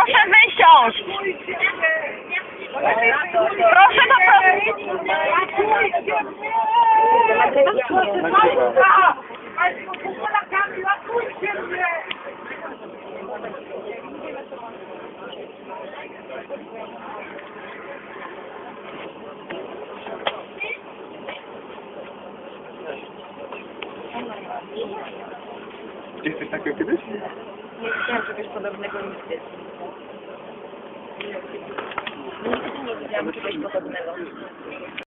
Proszę wysiąść. Proszę. Gdzieś coś takiego kiedyś? Nie widziałam czegoś podobnego nigdy. Nigdy nie widziałam czegoś podobnego.